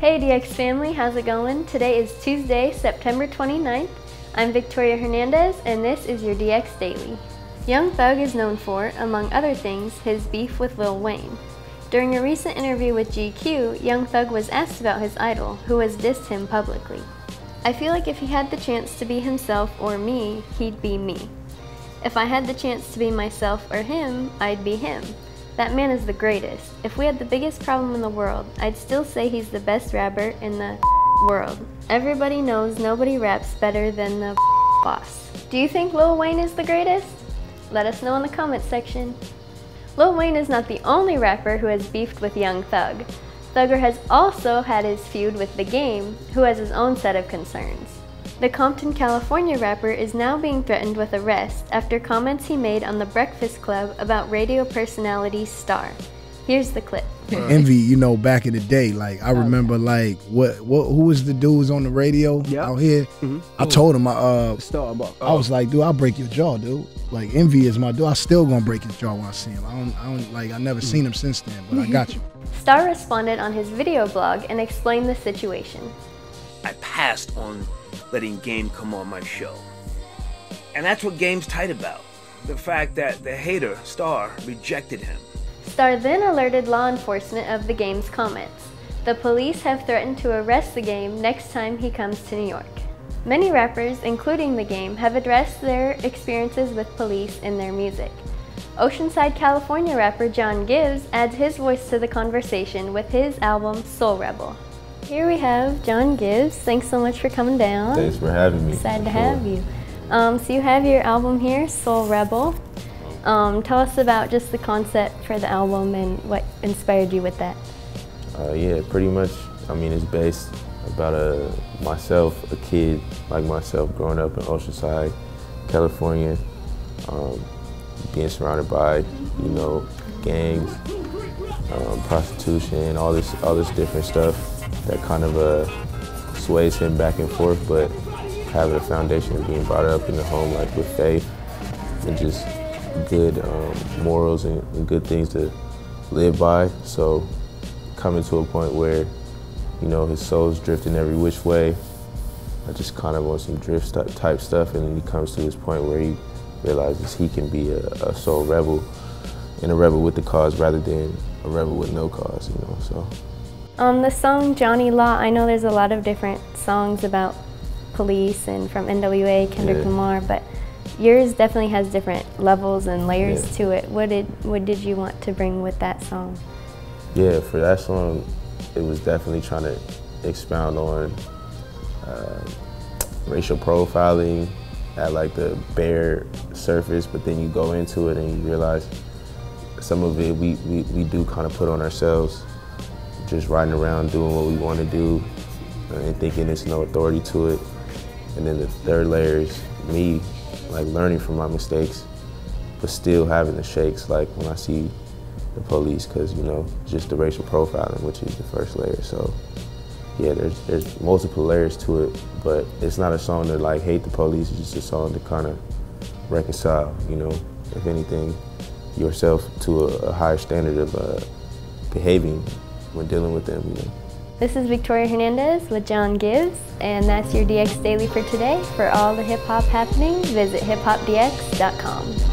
Hey DX family, how's it going? Today is Tuesday, September 29th. I'm Victoria Hernandez and this is your DX Daily. Young Thug is known for, among other things, his beef with Lil Wayne. During a recent interview with GQ, Young Thug was asked about his idol, who has dissed him publicly. I feel like if he had the chance to be himself or me, he'd be me. If I had the chance to be myself or him, I'd be him. That man is the greatest. If we had the biggest problem in the world, I'd still say he's the best rapper in the world. Everybody knows nobody raps better than the boss. Do you think Lil Wayne is the greatest? Let us know in the comments section. Lil Wayne is not the only rapper who has beefed with Young Thug. Thugger has also had his feud with The Game, who has his own set of concerns. The Compton, California rapper is now being threatened with arrest after comments he made on The Breakfast Club about radio personality Star. Here's the clip. Envy, you know, back in the day, like I remember, like what, what, who was the dudes on the radio Yep. out here? Mhm. I told him, I, uh, Starbucks. I was like, dude, I'll break your jaw, dude. Like Envy is my dude. I still gonna break his jaw when I see him. I don't, I don't like, I never seen him since then, but I got you. Star responded on his video blog and explained the situation. On letting Game come on my show. And that's what Game's tight about. The fact that the hater, Star, rejected him. Star then alerted law enforcement of the game's comments. The police have threatened to arrest the game next time he comes to New York. Many rappers, including the game, have addressed their experiences with police in their music. Oceanside, California rapper John Givez adds his voice to the conversation with his album Soul Rebel. Here we have John Givez. Thanks so much for coming down. Thanks for having me. Excited to Sure. have you. Um, so you have your album here, Soul Rebel. Um, tell us about just the concept for the album and what inspired you with that. Uh, yeah, pretty much. I mean, it's based about a myself, a kid like myself, growing up in Oceanside, California, um, being surrounded by, you know, gangs, um, prostitution, all this, all this different stuff that kind of uh, sways him back and forth, but having a foundation of being brought up in the home, like with faith and just good um, morals and, and good things to live by. So coming to a point where, you know, his soul's drifting every which way. I just kind of want some drift type stuff, and then he comes to this point where he realizes he can be a, a soul rebel and a rebel with the cause rather than a rebel with no cause, you know. So Um, the song Johnny Law, I know there's a lot of different songs about police and from NWA, Kendrick Yeah. Lamar, but yours definitely has different levels and layers Yeah. to it. What did what did you want to bring with that song? yeah, for that song, it was definitely trying to expound on uh, racial profiling at like the bare surface, but then you go into it and you realize some of it we, we, we do kind of put on ourselves, just riding around doing what we want to do and thinking there's no authority to it. And then the third layer is me like learning from my mistakes, but still having the shakes like when I see the police because you know just the racial profiling which is the first layer. So yeah there's there's multiple layers to it but it's not a song to like hate the police. It's just a song to kind of reconcile you know if anything yourself to a, a higher standard of uh, behaving when dealing with them you know This is Victoria Hernandez with John Givez, and that's your DX Daily for today. For all the hip hop happening, visit hiphopdx.com.